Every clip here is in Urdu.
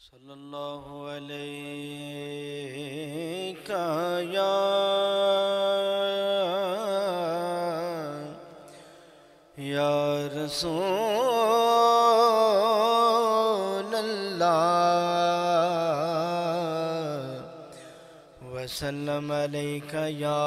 صلی اللہ علیہ یا یا رسول اللہ وسلم علیک یا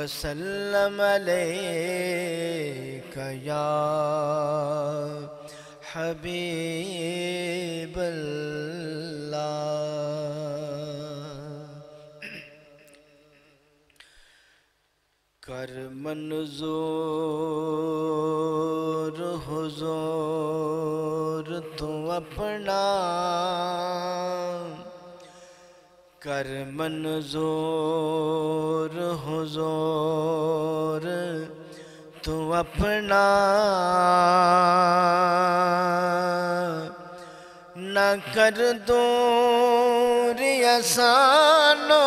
وسلم علیک یا حبیب اللہ کر منظور حضور تو اپنا کر منظور حضور تو اپنا نہ کر دور آسانو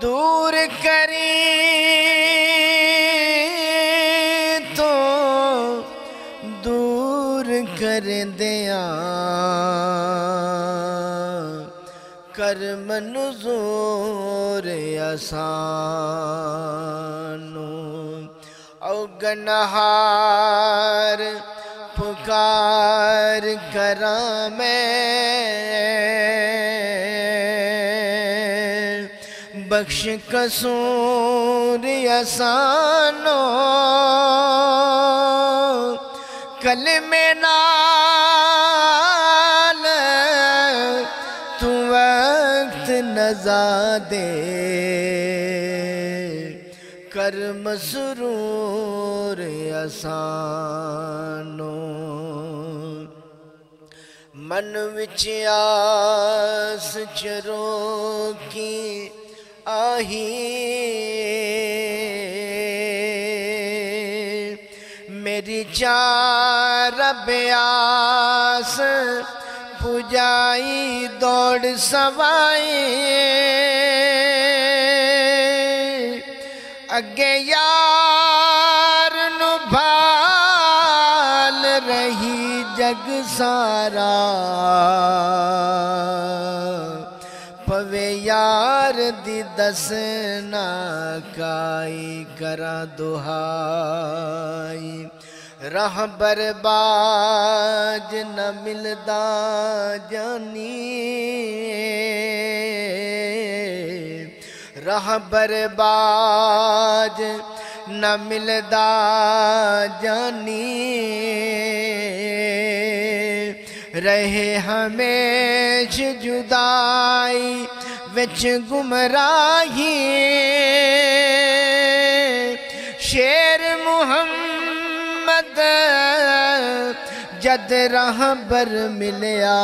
دور کری تو دور کر دیا کر منظور آسانو او گنہار پکار کرا میں بخش قصور آسانو کلمے نال تو وقت نزا دے کر مسرور آسانو من وچ آس چرو کی آہی میری چار بیاس پجائی دوڑ سوائی اگے یار نو بھال رہی جگ سارا۔ پوے یار دی دسنا کائی کرا دہائی۔ راہ برباج نہ ملدا جانی۔ راہ برباج نہ ملدا جانی۔ رہے ہمیش جدائی وچ گمراہی۔ شیر محمد جد راہ بر ملیا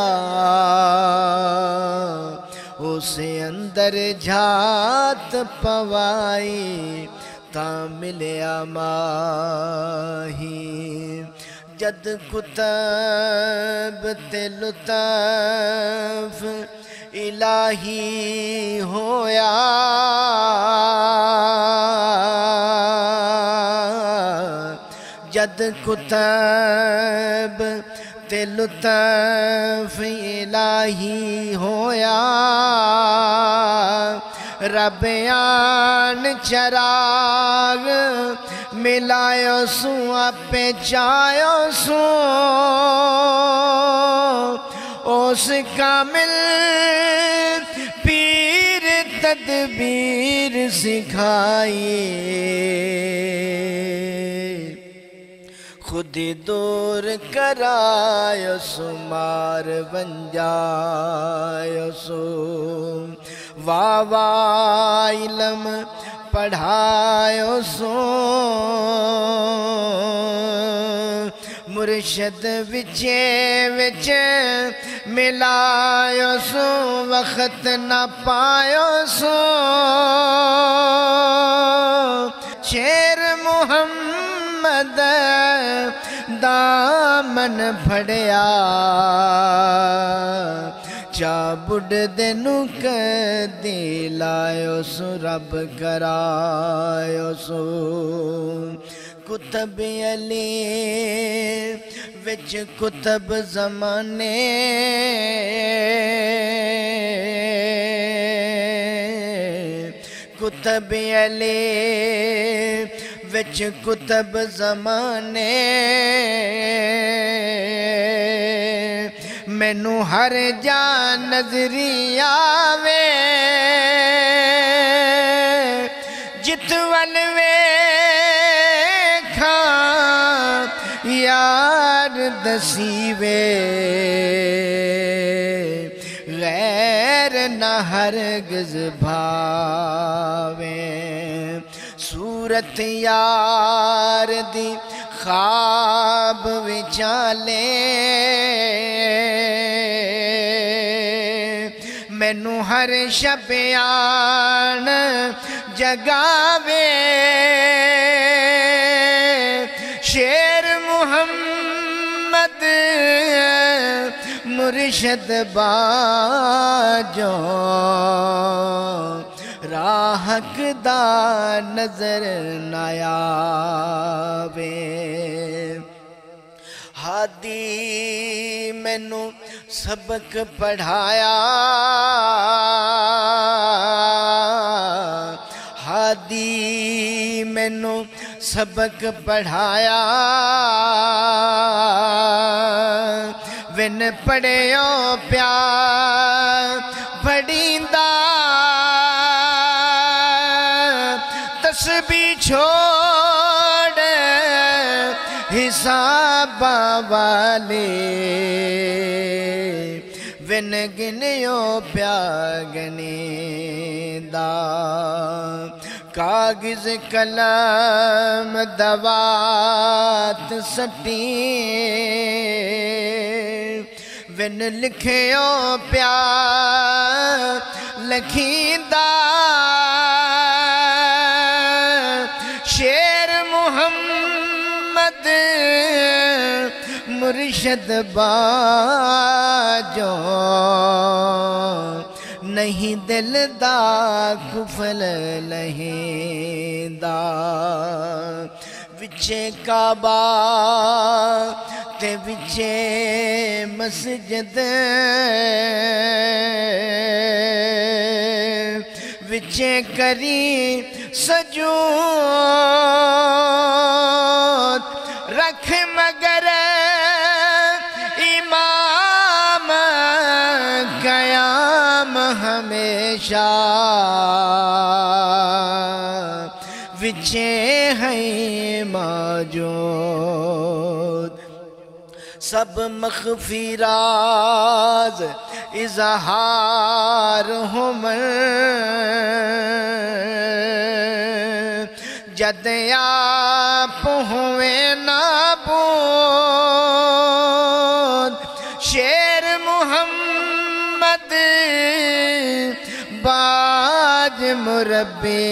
اسے اندر جھات پوائی تا ملیا ماہی جد کتب تے لطف الہی ہویا جد کتب تے لطف الہی ہویا۔ رب چراغ ملائیو سو اپے چایو سو اس کامل پیر تدبیر سکھائی خود دور کرایو سمار بن جایو سو واہ واہ علم پڑھایو سو مرشد وچے وچ ملایو سو وقت نہ پایو سو شیر محمد دامن پھڑیا چا بڑھ دینو کدی لائیو سو رب کرایو سو کتب علی وچ کتب زمانے کتب علی وچ کتب زمانے مینو ہر جان نظری آوے جت وے کھان یار دسی وے۔ غیر نہ ہرگز بھاوے صورت یار دی خواب وچالے مینو ہر شبیان جگاوے۔ شیر محمد مرشد باجو۔ راہک دا نظر نایاوے ہادی مینو سبق پڑھایا ہادی مینو سبق پڑھایا ون پڑھیو پیار تسبیح چھوڑ حساب والے ون گنیو پیاگنی دا کاغذ کلم دوات سٹی ون لکھیو پیا مرشد باجو، نہیں دل دا کفل نہیں دا وچے کعبہ تے وچے مسجد، وچے کری سجود۔ رکھ مگر ہمیشہ وچے ہیں موجود۔ سب مخفی راز اظہار ہم جد آپ ہوئے نابود باج مربی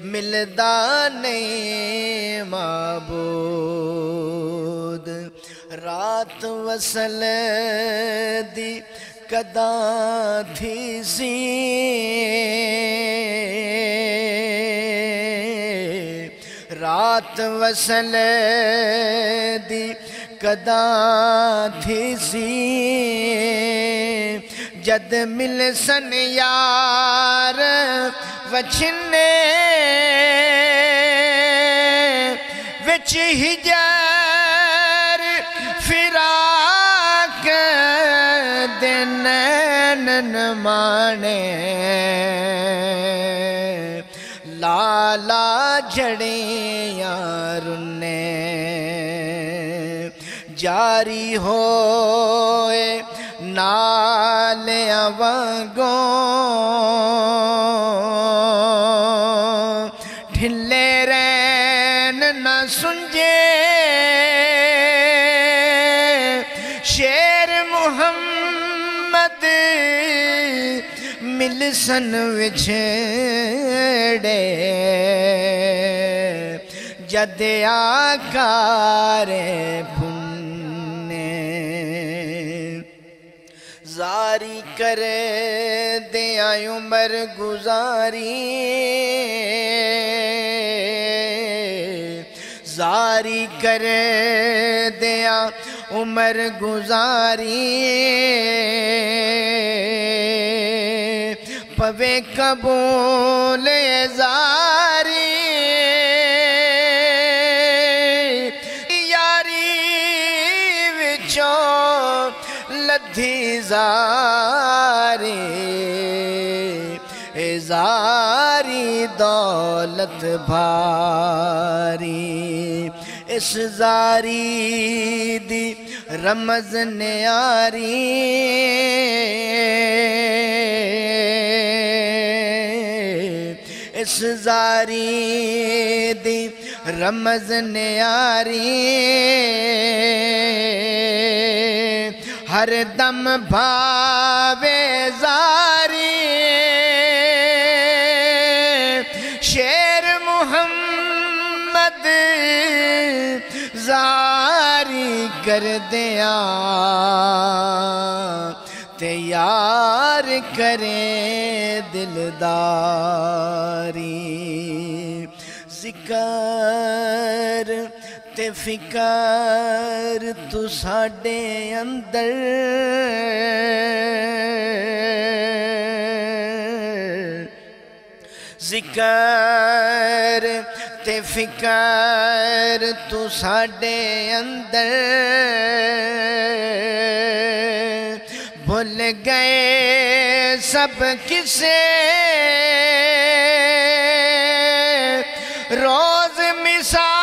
ملدا نہیں معبود رات وصل دی کداں تھی سی۔ رات وصل دی کداں تھی سی۔ جد مل سن یار وچھنے وچ ہجر فراق دنن مانے لالا جڑیاں رنے جاری ہوئے نال وگوں ڈھلے رین نہ سنجے۔ شیر محمد ملسن وچھڑے جدیا آکار پھو زاری کرے دیا عمر گزاری۔ زاری کرے دیا عمر گزاری۔ پوے قبول زاری لدھی زاری زاری دولت بھاری۔ اس زاری دی رمز نیاری۔ اس زاری دی رمز نیاری۔ ہر دم بھاوے زاری۔ شیر محمد زاری کر دیا۔ تیار کریں دلداری۔ ذکر تے فکر تو ساڑے اندر ذکر تے فکر تو ساڑے اندر بھول گئے سب کسے روز مساک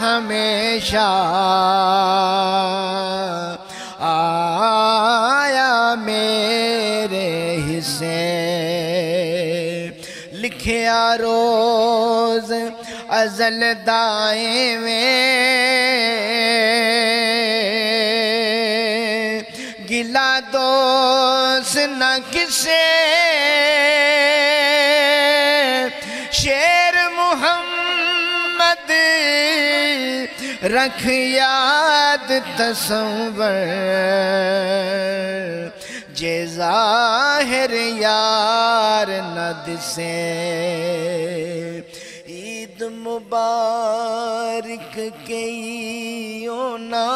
ہمیشہ آیا میرے حصے۔ لکھیا روز ازل دائیں میں۔ گلا دوست نہ کسے۔ شیر رکھ یاد تصور جے ظاہر یار نہ دسے عید مبارک کئیوں نا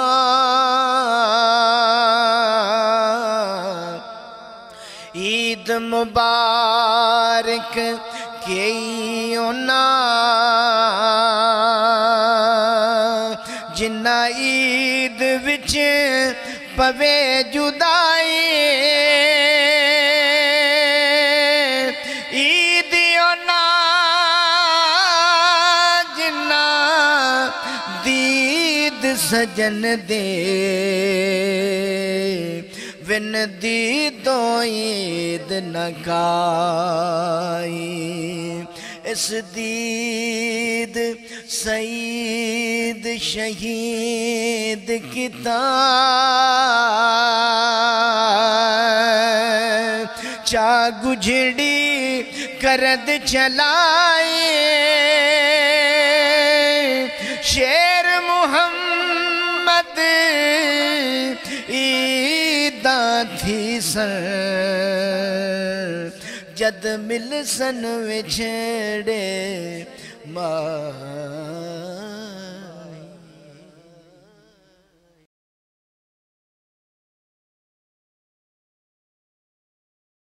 عید مبارک کئیوں نا پوے جدائی۔ عید نا جنہ دید سجن دے۔ ون دیدو عید نکائی اس دید سعید شہید کتاب چا گجھڑی کرد چلائے شیر محمد عیداں تھی سن جد مل سن وچھڑے my